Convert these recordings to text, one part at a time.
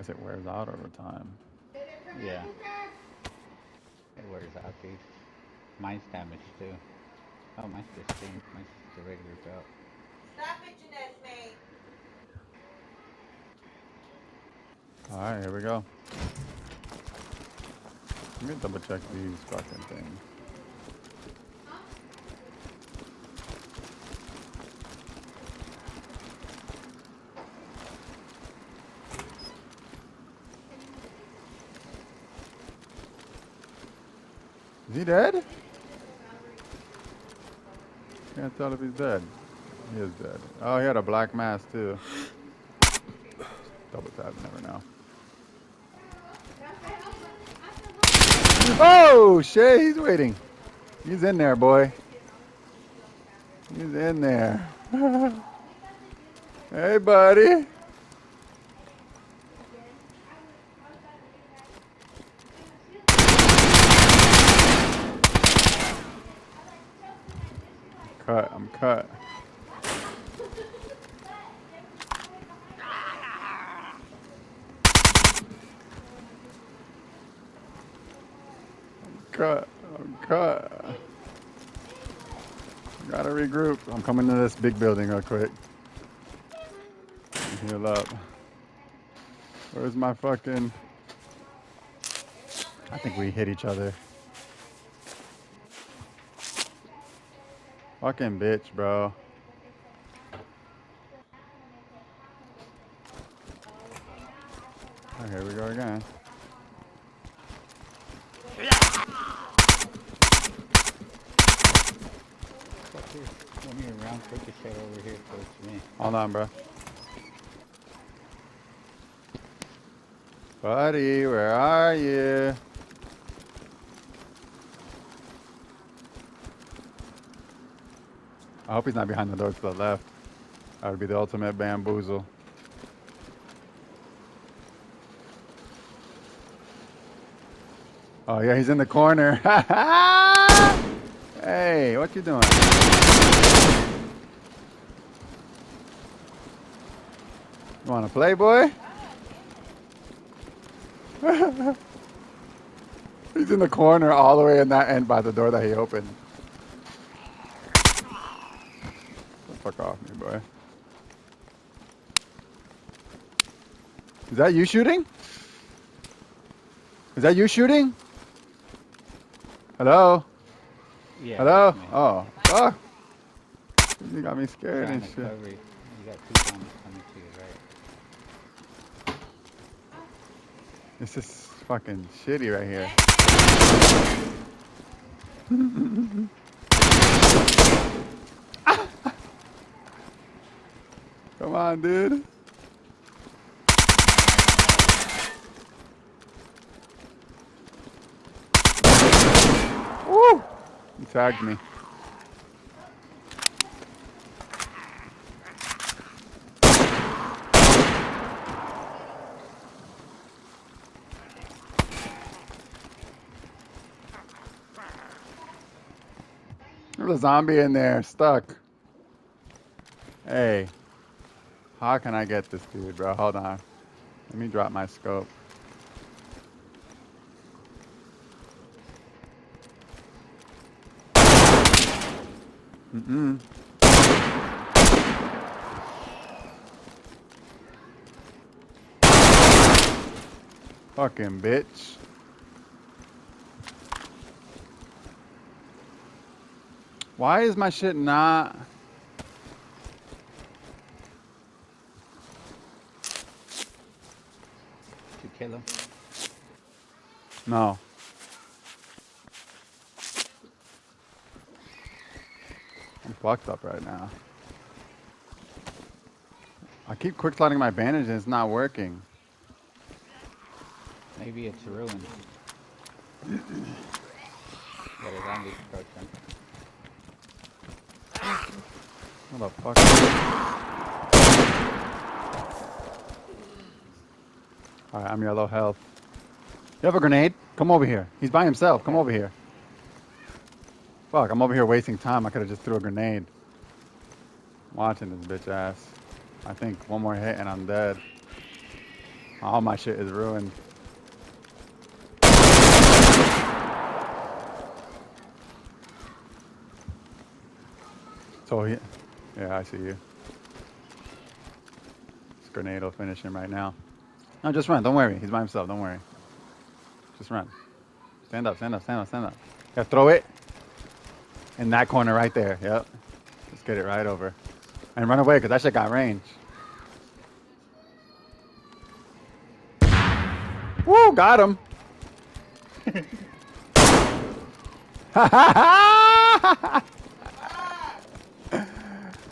guess it wears out over time. Yeah. It wears out, dude. Mine's damaged too. Oh, mine's just stained. Mine's just a regular belt. Stop it, Jeanette, mate. Alright, here we go. Let me double check these fucking things. Is he dead? Can't tell if he's dead. He is dead. Oh, he had a black mask too. Double tap, never know. Oh, Shay, he's waiting. He's in there, boy. He's in there. hey, buddy. Cut, I'm cut. I'm cut, I'm cut. Gotta regroup. I'm coming to this big building real quick. Heal up. Where's my fucking... I think we hit each other. Fucking bitch, bro. Oh, here we go again. Let me around. Take a shot over here me. Hold on, bro. Buddy, where are you? I hope he's not behind the door to the left. That would be the ultimate bamboozle. Oh yeah, he's in the corner. hey, what you doing? You want to play, boy? he's in the corner all the way in that end by the door that he opened. Fuck off me, boy. Is that you shooting? Is that you shooting? Hello? Yeah. Hello? Oh, me. Oh. You got me scared and shit. cover you. You got two zombies coming to you, right? This is fucking shitty right here. Come on, dude. Woo! He tagged me. There's a zombie in there, stuck. Hey. How can I get this dude, bro? Hold on. Let me drop my scope. Mm-mm. Fucking bitch. Why is my shit not? To kill him. No. I'm fucked up right now. I keep quick sliding my bandage and it's not working. Maybe it's ruined. Got a zombie approaching. What the fuck? Alright, I'm your yellow health. You have a grenade? Come over here. He's by himself. Come over here. Fuck, I'm over here wasting time. I could have just threw a grenade. Watching this bitch ass. I think one more hit and I'm dead. All my shit is ruined. So he, yeah, I see you. This grenade will finish him right now. No, just run. Don't worry. He's by himself. Don't worry. Just run. Stand up, stand up, stand up, stand up. Yeah, throw it in that corner right there. Yep. Just get it right over. And run away because that shit got range. Woo, got him.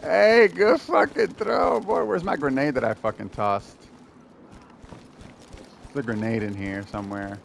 hey, good fucking throw, boy. Where's my grenade that I fucking tossed? A grenade in here somewhere.